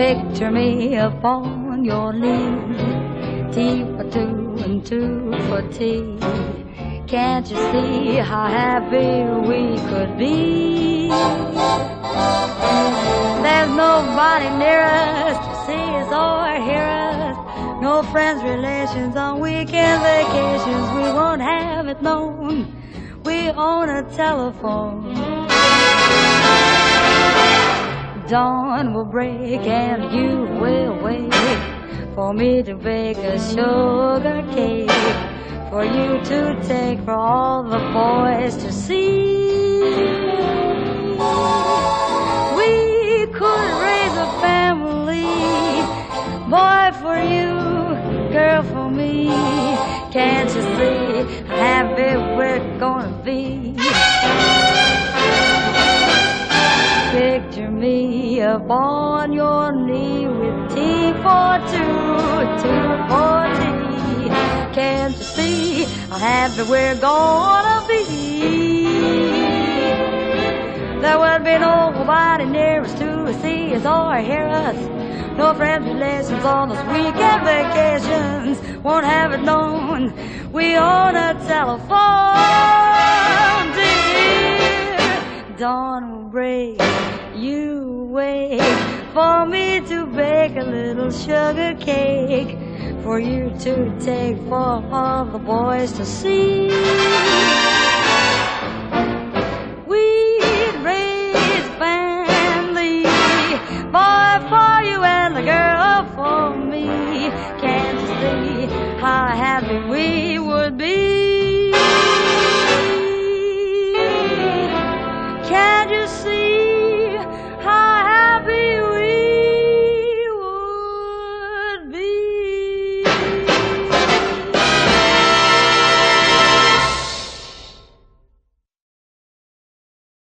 Picture me upon your knee, tea for two and two for tea. Can't you see how happy we could be? There's nobody near us to see us or hear us. No friends, relations on weekend vacations. We won't have it known. We own a telephone. Dawn will break and you will wait for me to bake a sugar cake for you to take for all the boys to see. We could raise a family, boy for you, girl for me. Can't you see how happy we're gonna be? Picture me upon your knee with tea for two, two for tea. Can't you see how happy we're gonna be? There will be nobody near us to see us or hear us. No friends, relations on those weekend vacations. Won't have it known. We own a telephone, dear. Dawn will break. You wait for me to bake a little sugar cake for you to take for all the boys to see.